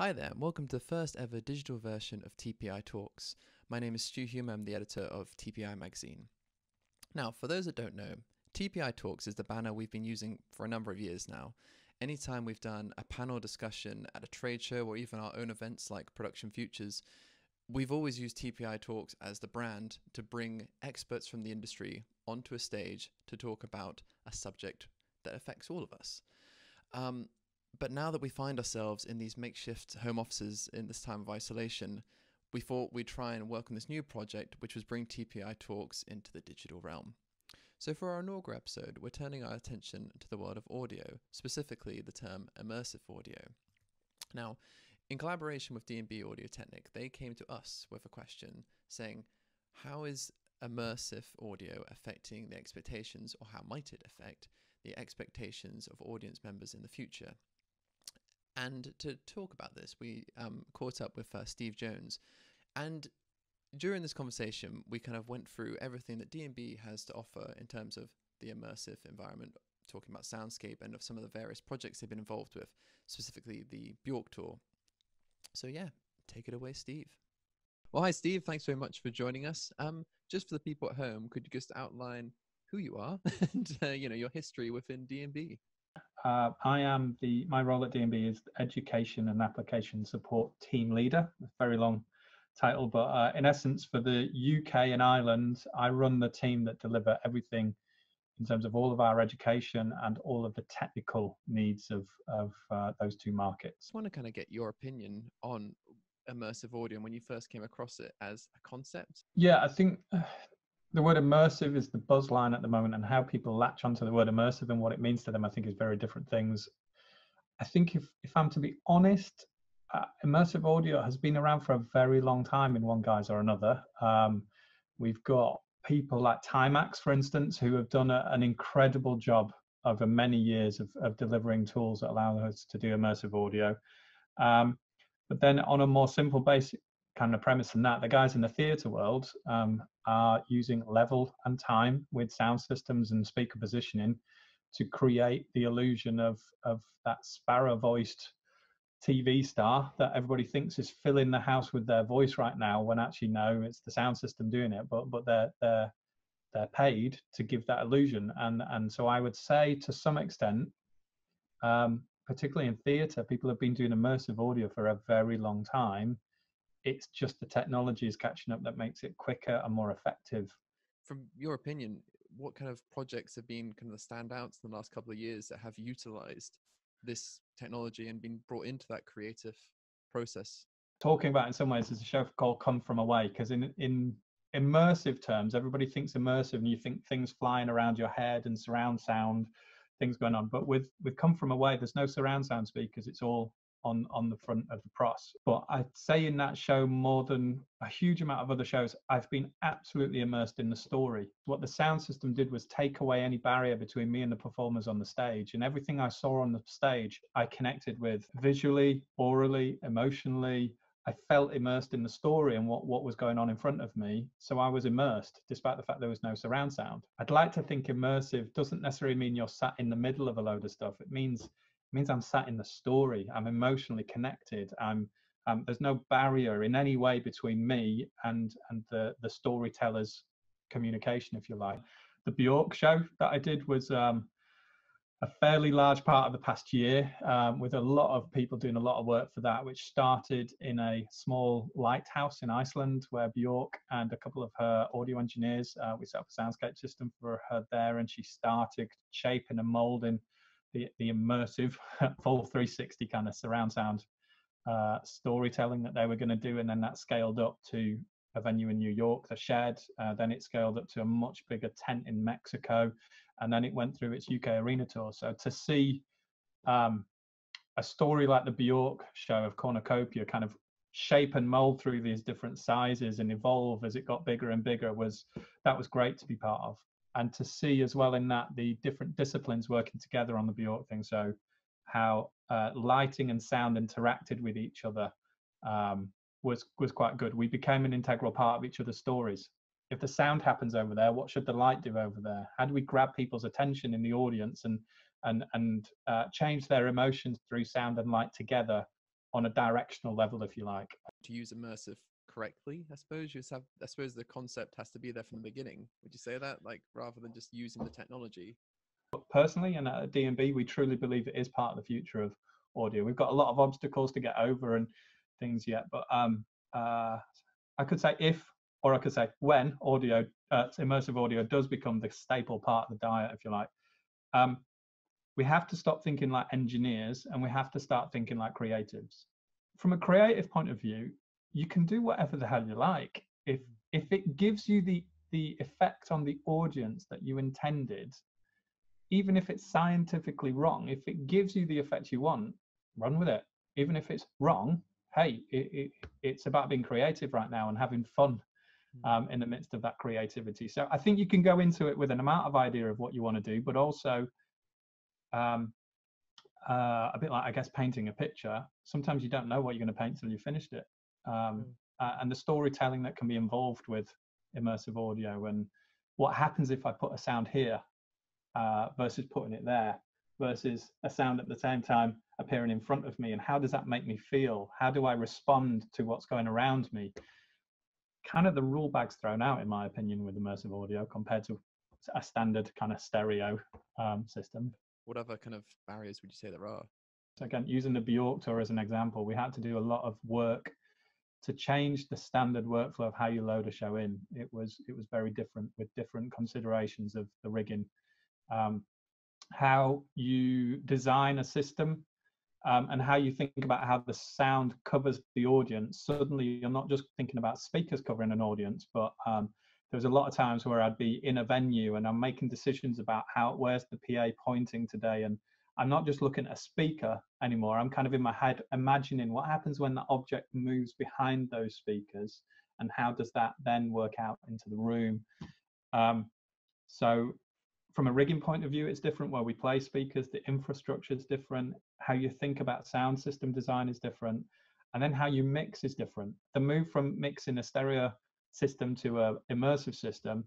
Hi there, and welcome to the first ever digital version of TPI Talks. My name is Stew Hume, I'm the editor of TPI Magazine. Now, for those that don't know, TPI Talks is the banner we've been using for a number of years now. Anytime we've done a panel discussion at a trade show or even our own events like Production Futures, we've always used TPI Talks as the brand to bring experts from the industry onto a stage to talk about a subject that affects all of us. Um, but now that we find ourselves in these makeshift home offices in this time of isolation, we thought we'd try and work on this new project, which was bring TPI Talks into the digital realm. So, for our inaugural episode, we're turning our attention to the world of audio, specifically the term immersive audio. Now, in collaboration with D&B audiotechnik, they came to us with a question saying, how is immersive audio affecting the expectations, or how might it affect the expectations of audience members in the future? And to talk about this, we um, caught up with uh, Steve Jones. And during this conversation, we kind of went through everything that D&B has to offer in terms of the immersive environment, talking about Soundscape and of some of the various projects they've been involved with, specifically the Bjork tour. So yeah, take it away, Steve. Well, hi, Steve. Thanks very much for joining us. Um, just for the people at home, could you just outline who you are and uh, you know your history within D&B? Uh, I am the my role at D&B is education and application support team leader. very long title, but uh, in essence, for the UK and Ireland, I run the team that deliver everything in terms of all of our education and all of the technical needs of of uh, those two markets. I want to kind of get your opinion on immersive audio and when you first came across it as a concept. Yeah, I think the word immersive is the buzz line at the moment, and how people latch onto the word immersive and what it means to them, I think, is very different things. I think if if I'm to be honest, uh, immersive audio has been around for a very long time in one guise or another. Um, we've got people like TiMax, for instance, who have done a, an incredible job over many years of, of delivering tools that allow us to do immersive audio. Um, but then on a more simple basic kind of premise than that, the guys in the theatre world um, are using level and time with sound systems and speaker positioning to create the illusion of of that sparrow voiced TV star that everybody thinks is filling the house with their voice right now when actually no it's the sound system doing it but but they're they're they're paid to give that illusion. And and so I would say to some extent um, particularly in theatre people have been doing immersive audio for a very long time it's just the technology is catching up that makes it quicker and more effective. From your opinion, what kind of projects have been kind of the standouts in the last couple of years that have utilized this technology and been brought into that creative process? Talking about in some ways is a show called Come From Away because in in immersive terms, everybody thinks immersive and you think things flying around your head and surround sound, things going on. But with with Come From Away, there's no surround sound speakers. It's all on on the front of the pros. But I'd say in that show more than a huge amount of other shows, I've been absolutely immersed in the story. What the sound system did was take away any barrier between me and the performers on the stage, and everything I saw on the stage, I connected with visually, aurally, emotionally. I felt immersed in the story and what, what was going on in front of me. So I was immersed despite the fact there was no surround sound. I'd like to think immersive doesn't necessarily mean you're sat in the middle of a load of stuff. It means means I'm sat in the story. I'm emotionally connected. I'm um, there's no barrier in any way between me and and the the storyteller's communication, if you like. The Bjork show that I did was um, a fairly large part of the past year, um, with a lot of people doing a lot of work for that, which started in a small lighthouse in Iceland, where Bjork and a couple of her audio engineers, uh, we set up a soundscape system for her there, and she started shaping and molding the, the immersive full 360 kind of surround sound uh, storytelling that they were going to do, and then that scaled up to a venue in New York, the Shed. Uh, then it scaled up to a much bigger tent in Mexico, and then it went through its UK arena tour. So to see um, a story like the Bjork show of Cornucopia kind of shape and mold through these different sizes and evolve as it got bigger and bigger was that was great to be part of and to see as well in that the different disciplines working together on the Bjork thing. So how uh, lighting and sound interacted with each other um, was was quite good. We became an integral part of each other's stories. If the sound happens over there, what should the light do over there? How do we grab people's attention in the audience and and and uh, change their emotions through sound and light together on a directional level, if you like. To use immersive correctly, I suppose you have. I suppose the concept has to be there from the beginning. Would you say that, like, rather than just using the technology? Personally, and at D&B, we truly believe it is part of the future of audio. We've got a lot of obstacles to get over and things yet, but um, uh, I could say if, or I could say when audio, uh, immersive audio does become the staple part of the diet, if you like. Um, we have to stop thinking like engineers and we have to start thinking like creatives. From a creative point of view, you can do whatever the hell you like. If if it gives you the the effect on the audience that you intended, even if it's scientifically wrong, if it gives you the effect you want, run with it. Even if it's wrong, hey, it, it, it's about being creative right now and having fun hmm. um, in the midst of that creativity. So I think you can go into it with an amount of idea of what you want to do, but also um, uh, a bit like I guess painting a picture. Sometimes you don't know what you're going to paint until you've finished it, um, mm. and the storytelling that can be involved with immersive audio and what happens if I put a sound here uh, versus putting it there versus a sound at the same time appearing in front of me and how does that make me feel how do i respond to what's going around me kind of the rule bag's thrown out in my opinion with immersive audio compared to a standard kind of stereo um, system what other kind of barriers would you say there are? So again, using the Bjork tour as an example, we had to do a lot of work to change the standard workflow of how you load a show in. It was it was very different with different considerations of the rigging, um, how you design a system, um, and how you think about how the sound covers the audience. Suddenly, you're not just thinking about speakers covering an audience, but um, there was a lot of times where I'd be in a venue and I'm making decisions about how where's the PA pointing today and I'm not just looking at a speaker anymore. I'm kind of in my head imagining what happens when that object moves behind those speakers and how does that then work out into the room. Um, so from a rigging point of view, it's different where we play speakers, the infrastructure is different, how you think about sound system design is different, and then how you mix is different. The move from mixing a stereo system to a immersive system,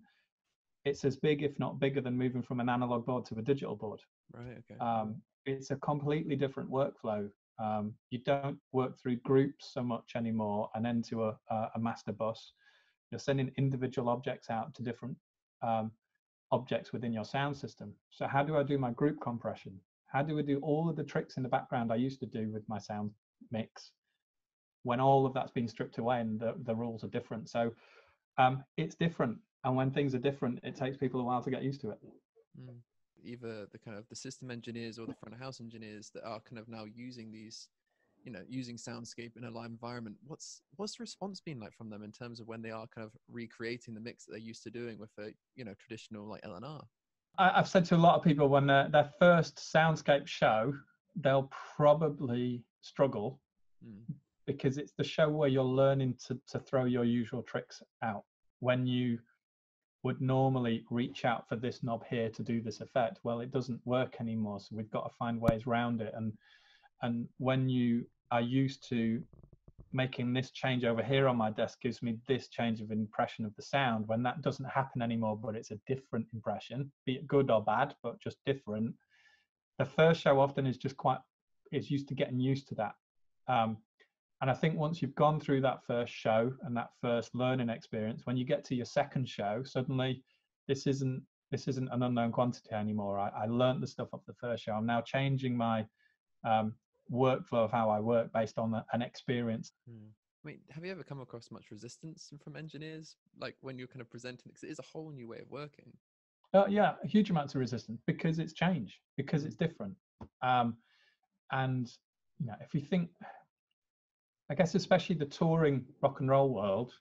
it's as big, if not bigger, than moving from an analog board to a digital board. Right. Okay. Um, it's a completely different workflow. Um, you don't work through groups so much anymore and then to a, a master bus. You're sending individual objects out to different um, objects within your sound system. So how do I do my group compression? How do we do all of the tricks in the background I used to do with my sound mix when all of that's been stripped away and the, the rules are different? So um, it's different and when things are different it takes people a while to get used to it mm. Either the kind of the system engineers or the front of house engineers that are kind of now using these you know using soundscape in a live environment what's what's the response been like from them in terms of when they are kind of recreating the mix that they're used to doing with a you know traditional like lnr i've said to a lot of people when their, their first soundscape show they'll probably struggle mm because it's the show where you're learning to, to throw your usual tricks out. When you would normally reach out for this knob here to do this effect. Well it doesn't work anymore so we've got to find ways around it. And and when you are used to making this change over here on my desk gives me this change of impression of the sound when that doesn't happen anymore but it's a different impression be it good or bad but just different the first show often is just quite is used to getting used to that. Um, and I think once you've gone through that first show and that first learning experience, when you get to your second show, suddenly this isn't this isn't an unknown quantity anymore. I, I learned the stuff off the first show. I'm now changing my um, workflow of how I work based on an experience. Hmm. I mean, have you ever come across much resistance from engineers, like when you're kind of presenting? Because it is a whole new way of working. Uh, yeah, huge amounts of resistance because it's change, because it's different. Um, and you know, if we think I guess especially the touring rock and roll world,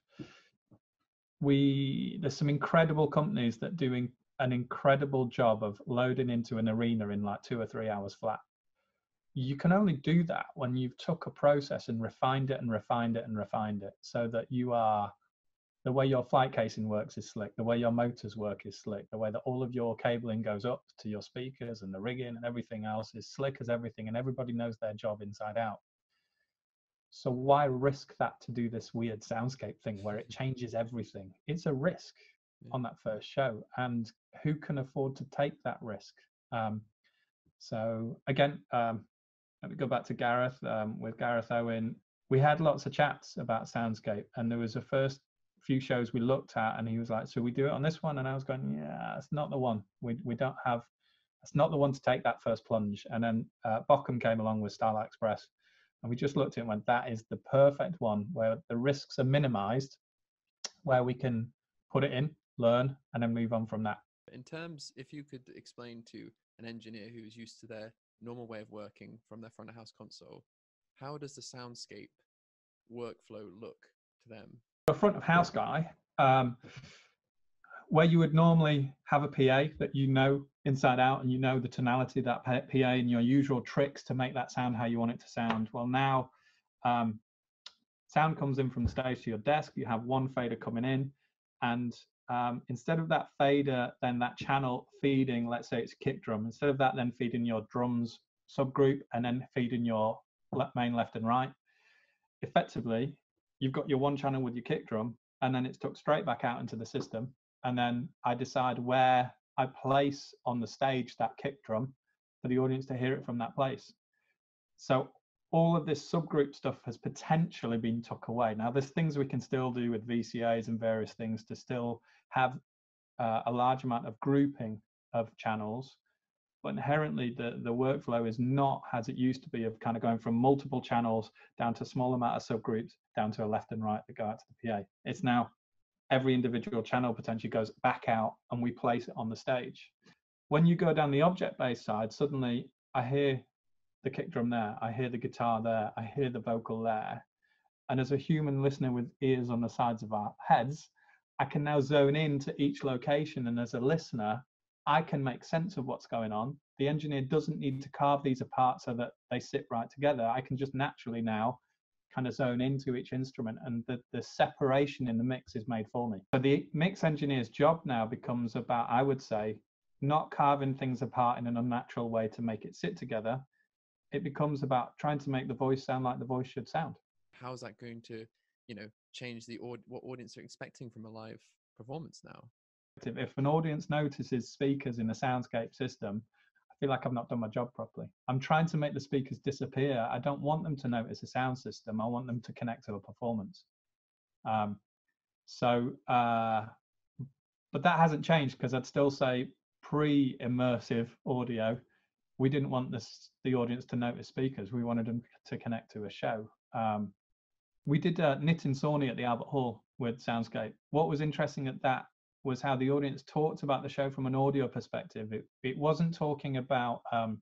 we there's some incredible companies that doing an incredible job of loading into an arena in like two or three hours flat. You can only do that when you've took a process and refined it and refined it and refined it so that you are the way your flight casing works is slick, the way your motors work is slick, the way that all of your cabling goes up to your speakers and the rigging and everything else is slick as everything, and everybody knows their job inside out. So why risk that to do this weird soundscape thing where it changes everything? It's a risk yeah. on that first show, and who can afford to take that risk? Um, so again, um, let me go back to Gareth um, with Gareth Owen. We had lots of chats about soundscape, and there was a first few shows we looked at, and he was like, "So we do it on this one," and I was going, "Yeah, it's not the one. We we don't have. It's not the one to take that first plunge." And then uh, Bochum came along with Starlight Express, and we just looked at it and went, "That is the perfect one where the risks are minimised, where we can put it in, learn, and then move on from that." In terms, if you could explain to an engineer who's used to their normal way of working from their front of house console, how does the soundscape workflow look to them? A front of house guy, um, where you would normally have a PA that you know inside out and you know the tonality of that PA and your usual tricks to make that sound how you want it to sound. Well, now um, sound comes in from the stage to your desk. You have one fader coming in, and um, instead of that fader, then that channel feeding, let's say it's kick drum, instead of that then feeding your drums subgroup and then feeding your main left and right, effectively, you've got your one channel with your kick drum and then it's took straight back out into the system. And then I decide where I place on the stage that kick drum for the audience to hear it from that place. So all of this subgroup stuff has potentially been took away. Now, there's things we can still do with VCAs and various things to still have uh, a large amount of grouping of channels, but inherently the, the workflow is not as it used to be of kind of going from multiple channels down to a small amount of subgroups down to a left and right that go out to the PA. It's now every individual channel potentially goes back out and we place it on the stage. When you go down the object-based side, suddenly I hear the kick drum there, I hear the guitar there, I hear the vocal there. And as a human listener with ears on the sides of our heads, I can now zone in to each location. And as a listener, I can make sense of what's going on. The engineer doesn't need to carve these apart so that they sit right together. I can just naturally now kind of zone into each instrument and the, the separation in the mix is made for me. So the mix engineer's job now becomes about, I would say, not carving things apart in an unnatural way to make it sit together, it becomes about trying to make the voice sound like the voice should sound. How's that going to, you know, change the aud- what audience are expecting from a live performance now? If an audience notices speakers in a soundscape system, feel like I've not done my job properly. I'm trying to make the speakers disappear. I don't want them to notice a sound system. I want them to connect to a performance. Um, so, uh, but that hasn't changed because I'd still say pre-immersive audio we didn't want this, the audience to notice speakers. We wanted them to connect to a show. Um, we did uh, Nitin Sawhney at the Albert Hall with Soundscape. What was interesting at that was how the audience talked about the show from an audio perspective. It, it wasn't talking about um,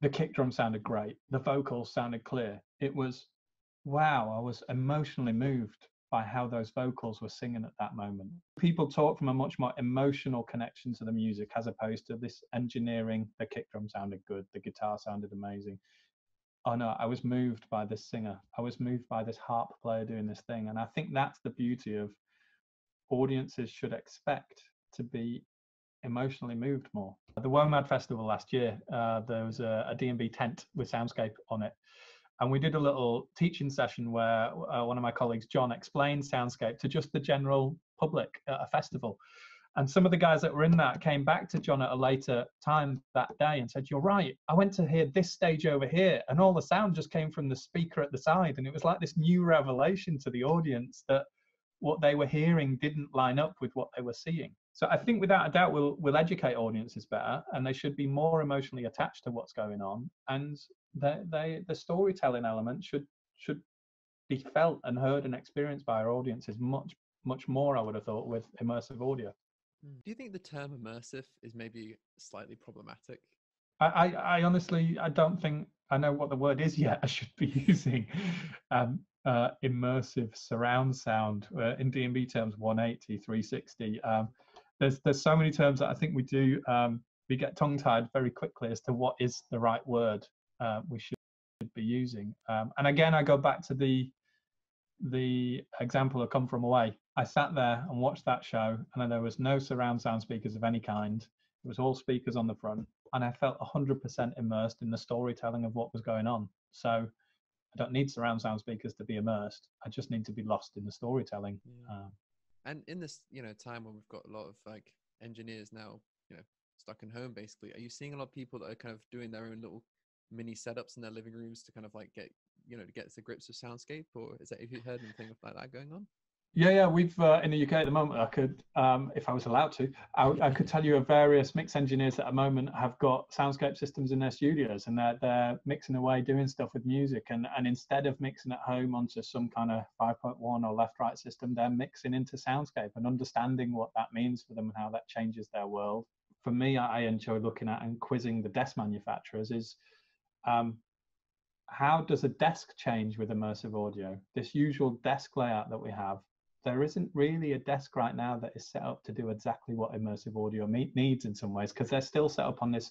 the kick drum sounded great, the vocals sounded clear. It was, wow, I was emotionally moved by how those vocals were singing at that moment. People talk from a much more emotional connection to the music as opposed to this engineering. The kick drum sounded good, the guitar sounded amazing. Oh no, I was moved by this singer. I was moved by this harp player doing this thing. And I think that's the beauty of audiences should expect to be emotionally moved more. The WOMAD Festival last year, uh, there was a, a D&B tent with Soundscape on it. And we did a little teaching session where uh, one of my colleagues john explained soundscape to just the general public at a festival. And some of the guys that were in that came back to john at a later time that day and said you're right. I went to hear this stage over here and all the sound just came from the speaker at the side. And it was like this new revelation to the audience that what they were hearing didn't line up with what they were seeing so I think without a doubt we'll we'll educate audiences better, and they should be more emotionally attached to what's going on, and they, they the storytelling element should should be felt and heard and experienced by our audiences much much more. I would have thought with immersive audio. Hmm. Do you think the term immersive is maybe slightly problematic? I, I, I honestly I don't think I know what the word is yet. I should be using um, uh, immersive surround sound uh, in D&B terms 180 360. Um, there's there's so many terms that I think we do um, we get tongue tied very quickly as to what is the right word uh, we should be using. Um, and again, I go back to the the example of Come From Away. I sat there and watched that show, and there was no surround sound speakers of any kind. It was all speakers on the front, and I felt 100% immersed in the storytelling of what was going on. So I don't need surround sound speakers to be immersed. I just need to be lost in the storytelling. Yeah. Um, and in this, you know, time when we've got a lot of like engineers now, you know, stuck in home basically, are you seeing a lot of people that are kind of doing their own little mini setups in their living rooms to kind of like get you know to get to grips with soundscape, or is that have you heard anything like that going on? Yeah, yeah, we've uh, in the UK at the moment. I could, um, if I was allowed to, I, I, could tell you of various mix engineers at the moment have got soundscape systems in their studios, and they're they're mixing away, doing stuff with music, and and instead of mixing at home onto some kind of 5.1 or left-right system, they're mixing into soundscape and understanding what that means for them and how that changes their world. For me, I enjoy looking at and quizzing the desk manufacturers. Is um, how does a desk change with immersive audio? This usual desk layout that we have there isn't really a desk right now that is set up to do exactly what immersive audio needs in some ways because they're still set up on this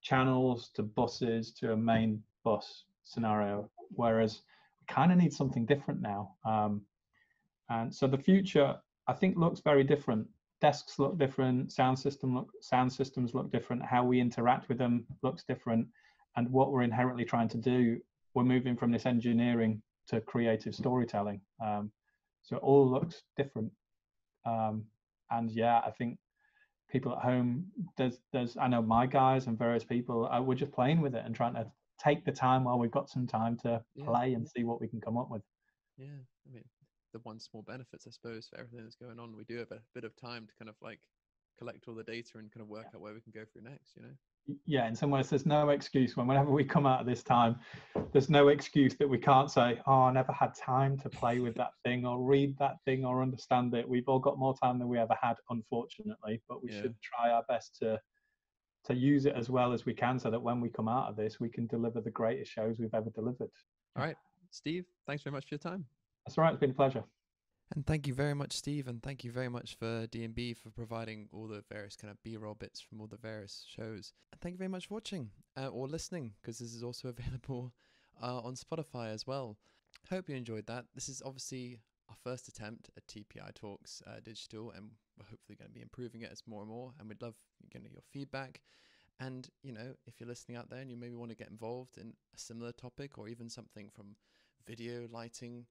channels to buses to a main bus scenario whereas we kind of need something different now um, and so the future i think looks very different. Desks look different sound system look sound systems look different how we interact with them looks different and what we're inherently trying to do we're moving from this engineering to creative storytelling um, so it all looks different. Um, and yeah, I think people at home, there's, there's, I know my guys and various people, uh, we're just playing with it and trying to take the time while we've got some time to yeah. play and see what we can come up with. Yeah, I mean, the one small benefits, I suppose, for everything that's going on, we do have a bit of time to kind of like collect all the data and kind of work yeah. out where we can go through next, you know? Yeah, in some ways, there's no excuse when whenever we come out of this time, there's no excuse that we can't say, "Oh, I never had time to play with that thing or read that thing or understand it." We've all got more time than we ever had, unfortunately, but we yeah. should try our best to to use it as well as we can, so that when we come out of this, we can deliver the greatest shows we've ever delivered. All right, Steve, thanks very much for your time. That's all right. It's been a pleasure. And thank you very much, Steve, and thank you very much for D&B for providing all the various kind of B-roll bits from all the various shows. And thank you very much for watching uh, or listening, because this is also available uh, on Spotify as well. Hope you enjoyed that. This is obviously our first attempt at TPI Talks uh, Digital, and we're hopefully going to be improving it as more and more. And we'd love getting your feedback. And you know, if you're listening out there and you maybe want to get involved in a similar topic or even something from video lighting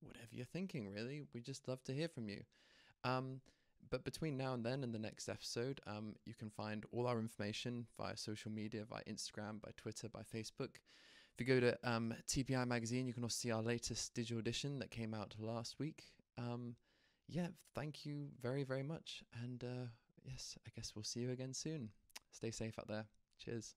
whatever you're thinking, really. We just love to hear from you. Um, but between now and then and the next episode, um, you can find all our information via social media, via Instagram, by Twitter, by Facebook. If you go to um, TPI Magazine, you can also see our latest digital edition that came out last week. Um, yeah, thank you very, very much. And uh, yes, I guess we'll see you again soon. Stay safe out there. Cheers.